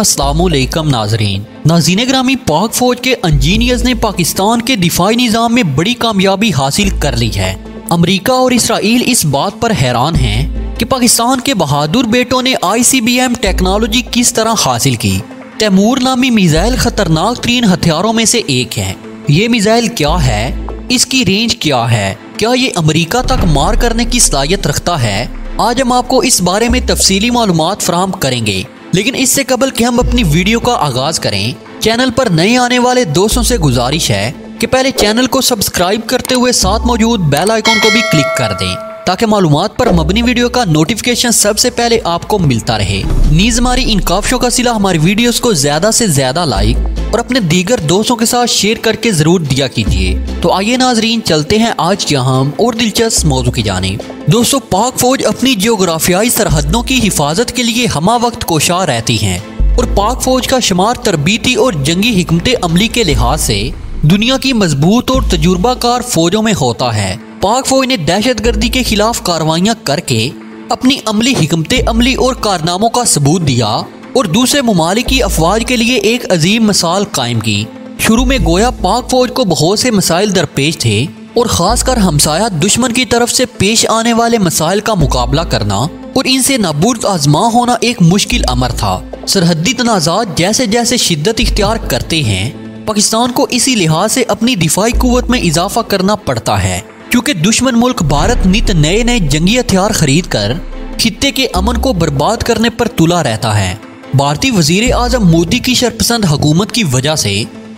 अस्सलामुअलैकुम नाजरीन। नाजीन ग्रामी पाक फौज के इंजीनियर्स ने पाकिस्तान के दिफाई निज़ाम में बड़ी कामयाबी हासिल कर ली है। अमरीका और इसराइल इस बात पर हैरान हैं कि पाकिस्तान के बहादुर बेटों ने I C B M technology किस तरह हासिल की। तैमूर नामी मिज़ाइल खतरनाक तरीन हथियारों में से एक है। ये मिज़ाइल क्या है? इसकी रेंज क्या है? क्या ये अमरीका तक मार करने की सलाहियत रखता है? आज हम आपको इस बारे में तफसीली मालूम फ्राहम करेंगे। लेकिन इससे कबल कि हम अपनी वीडियो का आगाज़ करें, चैनल पर नए आने वाले दोस्तों से गुजारिश है कि पहले चैनल को सब्सक्राइब करते हुए साथ मौजूद बेल आइकॉन को भी क्लिक कर दें, ताकि मालूम पर मबनी वीडियो का नोटिफिकेशन सबसे पहले आपको मिलता रहे। नीज हमारी इन काफियों का सिला हमारी वीडियोस को ज़्यादा से ज़्यादा लाइक और अपने दीगर दोस्तों के साथ शेयर करके ज़रूर दिया कीजिए। तो आइए नाजरीन, चलते हैं आज की अहम और दिलचस्प मौजू की जाने। दोस्तों, पाक फौज अपनी जियोग्राफियाई सरहदों की हिफाजत के लिए हमा वक्त कोशा रहती है और पाक फौज का शुमार तरबीती और जंगी हमत अमली के लिहाज से दुनिया की मज़बूत और तजुर्बाकार फौजों में होता है। पाक फौज ने दहशत गर्दी के खिलाफ कार्रवाइयाँ करके अपनी अमली हमत अमली और कारनामों का सबूत दिया और दूसरे ममालिक की अफवाज के लिए एक अजीम मिसाल कायम की। शुरू में गोया पाक फौज को बहुत से मसाइल दरपेश थे और ख़ासकर हमसाया दुश्मन की तरफ़ से पेश आने वाले मसाइल का मुकाबला करना और इनसे नबूर्द आजमा होना एक मुश्किल अमर था। सरहदी तनाज़ात जैसे जैसे शिद्दत इख्तियार करते हैं, पाकिस्तान को इसी लिहाज से अपनी दिफाई कुत में इजाफा करना पड़ता है, क्योंकि दुश्मन मुल्क भारत नित नए नए जंगी हथियार खरीद कर खत्े के अमन को बर्बाद करने पर तुला रहता है। भारतीय वज़ीर आज़म मोदी की शरपसंद हुकूमत की वजह से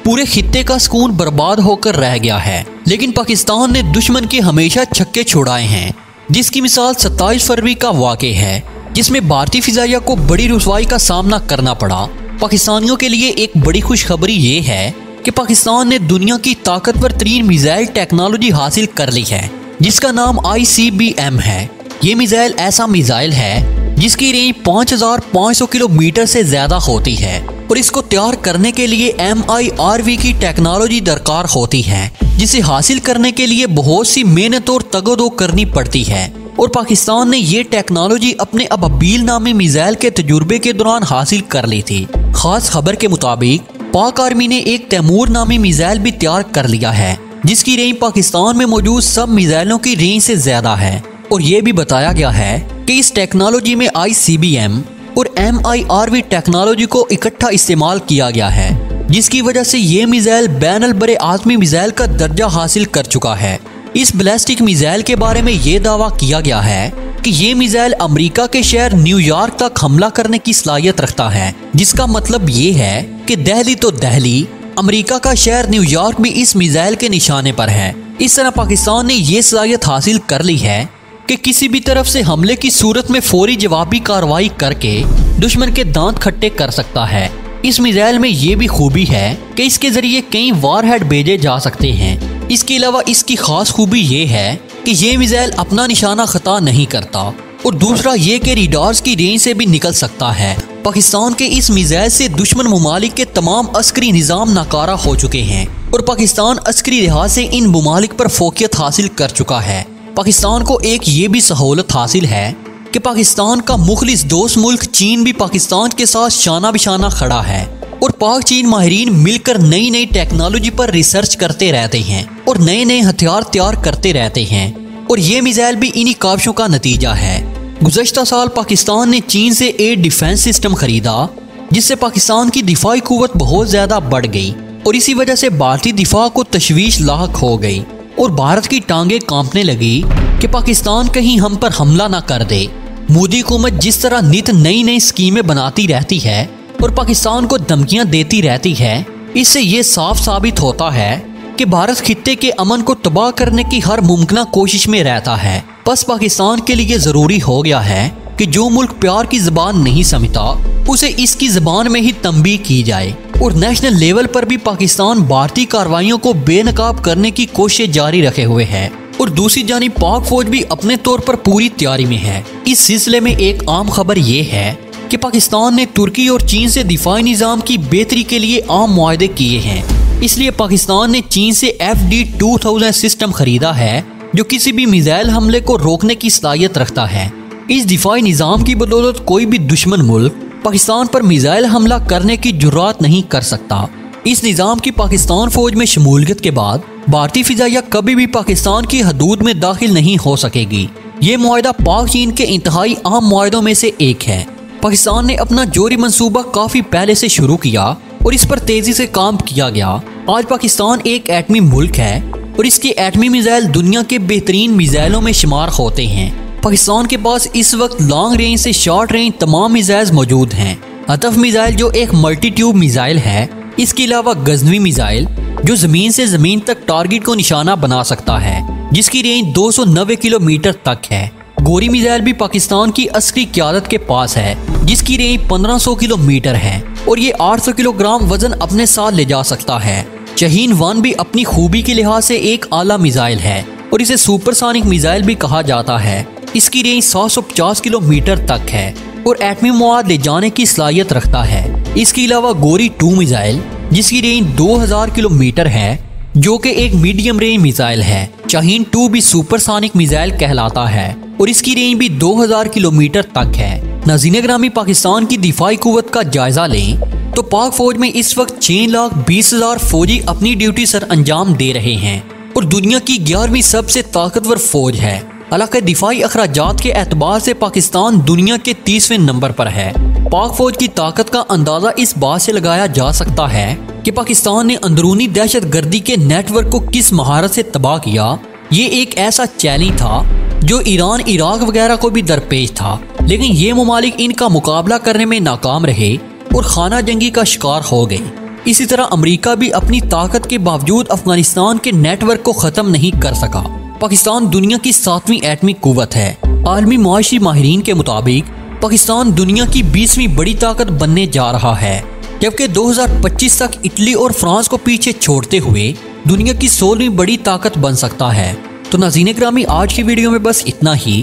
पूरे खत्े का सुकून बर्बाद होकर रह गया है। लेकिन पाकिस्तान ने दुश्मन के हमेशा छक्के छोड़ाए हैं, जिसकी मिसाल 27 फरवरी का वाक़ है, जिसमें भारतीय फिजाइया को बड़ी रसवाई का सामना करना पड़ा। पाकिस्तानियों के लिए एक बड़ी खुशखबरी ये है कि पाकिस्तान ने दुनिया की ताकतवर तरीन मिज़ाइल टेक्नोलॉजी हासिल कर ली है, जिसका नाम एम है। ये मिज़ाइल ऐसा मिज़ाइल है जिसकी रेंज 5500 किलोमीटर से ज़्यादा होती है और इसको तैयार करने के लिए एम की टेक्नोलॉजी दरकार होती है, जिसे हासिल करने के लिए बहुत सी मेहनत और तगदो करनी पड़ती है। और पाकिस्तान ने ये टेक्नोलॉजी अपने अबील नामी मिसाइल के तजुर्बे के दौरान हासिल कर ली थी। खास खबर के मुताबिक, पाक आर्मी ने एक तैमूर नामी मिसाइल भी तैयार कर लिया है, जिसकी रेंज पाकिस्तान में मौजूद सब मिसाइलों की रेंज से ज़्यादा है। और ये भी बताया गया है कि इस टेक्नोलॉजी में आई सी बी एम और वी टेक्नोलॉजी को इकट्ठा इस्तेमाल किया गया है, जिसकी वजह से ये मिसाइल बैन बरे आदमी मिसाइल का दर्जा हासिल कर चुका है। इस ब्लास्टिक मिसाइल के बारे में ये दावा किया गया है कि ये मिसाइल अमेरिका के शहर न्यूयॉर्क तक हमला करने की सलाहियत रखता है, जिसका मतलब ये है कि दहली तो दहली, अमेरिका का शहर न्यूयॉर्क भी इस मिसाइल के निशाने पर है। इस तरह पाकिस्तान ने ये सलाहियत हासिल कर ली है कि किसी भी तरफ़ से हमले की सूरत में फौरी जवाबी कार्रवाई करके दुश्मन के दांत खट्टे कर सकता है। इस मिसाइल में ये भी खूबी है कि इसके ज़रिए कई वार हेड भेजे जा सकते हैं। इसके अलावा इसकी खास खूबी ये है कि ये मिसाइल अपना निशाना खता नहीं करता और दूसरा ये कि रिडार्स की रेंज से भी निकल सकता है। पाकिस्तान के इस मिसाइल से दुश्मन ममालिक के तमाम अस्करी निज़ाम नाकारा हो चुके हैं और पाकिस्तान अस्करी लिहाज से इन ममालिक पर फोकियत हासिल कर चुका है। पाकिस्तान को एक ये भी सहूलत हासिल है कि पाकिस्तान का मुखलिस दोस्त मुल्क चीन भी पाकिस्तान के साथ शाना बिशाना खड़ा है और पाक चीन माहरीन मिलकर नई नई टेक्नोलॉजी पर रिसर्च करते रहते हैं और नए नए हथियार तैयार करते रहते हैं। और ये मिसाइल भी इन्हीं काविशों का नतीजा है। गुजशत साल पाकिस्तान ने चीन से एयर डिफेंस सिस्टम खरीदा, जिससे पाकिस्तान की दिफाई कुत बहुत ज़्यादा बढ़ गई और इसी वजह से भारतीय दिफा को तशवीश लाक हो गई। और भारत की टांगे कांपने लगी कि पाकिस्तान कहीं हम पर हमला ना कर दे। मोदी हुकूमत जिस तरह नित नई नई स्कीमें बनाती रहती है और पाकिस्तान को धमकियाँ देती रहती है, इससे ये साफ़ साबित होता है कि भारत खत्े के अमन को तबाह करने की हर मुमकिन कोशिश में रहता है। बस पाकिस्तान के लिए ज़रूरी हो गया है कि जो मुल्क प्यार की जबान नहीं समझता, उसे इसकी जबान में ही तंबी की जाए। और नेशनल लेवल पर भी पाकिस्तान भारतीय कार्रवाइयों को बेनकाब करने की कोशिश जारी रखे हुए है। और दूसरी जानी, पाक फौज भी अपने तौर पर पूरी तैयारी में है। इस सिलसिले में एक आम खबर ये है कि पाकिस्तान ने तुर्की और चीन से दिफाई निज़ाम की बेहतरी के लिए आम मुआदे किए हैं। इसलिए पाकिस्तान ने चीन से F D two thousand system खरीदा है, जो किसी भी मिजाइल हमले को रोकने की सलाहियत रखता है। इस दिफाई निज़ाम की बदौलत कोई भी दुश्मन मुल्क पाकिस्तान पर मिसाइल हमला करने की ज़रूरत नहीं कर सकता। इस निज़ाम की पाकिस्तान फौज में शमूलियत के बाद भारतीय फिजाइया कभी भी पाकिस्तान की हदूद में दाखिल नहीं हो सकेगी। ये माहा पाक चीन के इंतहाई अहम माहों में से एक है। पाकिस्तान ने अपना जोरी मनसूबा काफ़ी पहले से शुरू किया और इस पर तेज़ी से काम किया गया। आज पाकिस्तान एक एटमी मुल्क है और इसके एटमी मिसाइल दुनिया के बेहतरीन मिसाइलों में शुमार होते हैं। पाकिस्तान के पास इस वक्त लॉन्ग रेंज से शॉर्ट रेंज तमाम मिसाइल मौजूद हैं। अतफ मिसाइल जो एक मल्टी ट्यूब मिसाइल है, इसके अलावा गजनवी मिसाइल जो ज़मीन से ज़मीन तक टारगेट को निशाना बना सकता है, जिसकी रेंज 290 किलोमीटर तक है। गोरी मिसाइल भी पाकिस्तान की अस्करी क्यादत के पास है, जिसकी रेंज 1500 किलोमीटर है, और ये 800 किलोग्राम वज़न अपने साथ ले जा सकता है। शहीन वन भी अपनी खूबी के लिहाज से एक आला मिसाइल है, और इसे सुपरसोनिक मिसाइल भी कहा जाता है। इसकी रेंज 750 किलोमीटर तक है और एटमी मवाद ले जाने की सलाहियत रखता है। इसके अलावा गोरी टू मिसाइल, जिसकी रेंज 2000 किलोमीटर है, जो कि एक मीडियम रेंज मिसाइल है। शाहीन टू भी सुपरसोनिक मिसाइल कहलाता है और इसकी रेंज भी 2000 किलोमीटर तक है। नाजीन ग्रामी पाकिस्तान की दिफाई कुत का जायजा लें तो पाक फौज में इस वक्त छह लाख बीस हज़ार फौजी अपनी ड्यूटी सर अंजाम दे रहे हैं और दुनिया की ग्यारहवीं सबसे ताकतवर फौज है। हालाँकि दिफाई अखराज के एतबार से पाकिस्तान दुनिया के तीसवें नंबर पर है। पाक फौज की ताकत का अंदाज़ा इस बात से लगाया जा सकता है कि पाकिस्तान ने अंदरूनी दहशत गर्दी के नेटवर्क को किस महारत से तबाह किया, ये एक ऐसा चैलेंज था जो ईरान, इराक वगैरह को भी दरपेश था। लेकिन ये ममालिक इनका मुकाबला करने में नाकाम रहे और खाना जंगी का शिकार हो गए। इसी तरह अमेरिका भी अपनी ताकत के बावजूद अफ़गानिस्तान के नेटवर्क को ख़त्म नहीं कर सका। पाकिस्तान दुनिया की सातवीं एटमी कुत है। आलमी मुआशी माहरीन के मुताबिक, पाकिस्तान दुनिया की बीसवीं बड़ी ताकत बनने जा रहा है, जबकि 2025 तक इटली और फ्रांस को पीछे छोड़ते हुए दुनिया की सोलहवीं बड़ी ताकत बन सकता है। तो नाजीन ग्रामी आज की वीडियो में बस इतना ही।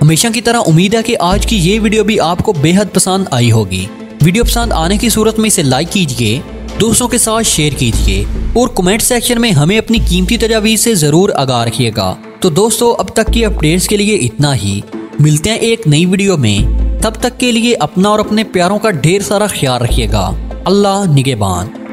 हमेशा की तरह उम्मीद है कि आज की ये वीडियो भी आपको बेहद पसंद आई होगी। वीडियो पसंद आने की सूरत में इसे लाइक कीजिए, दोस्तों के साथ शेयर कीजिए, और कमेंट सेक्शन में हमें अपनी कीमती तजावीज़ से ज़रूर आगाह रखिएगा। तो दोस्तों, अब तक की अपडेट्स के लिए इतना ही। मिलते हैं एक नई वीडियो में। तब तक के लिए अपना और अपने प्यारों का ढेर सारा ख्याल रखिएगा। अल्लाह निगेबान।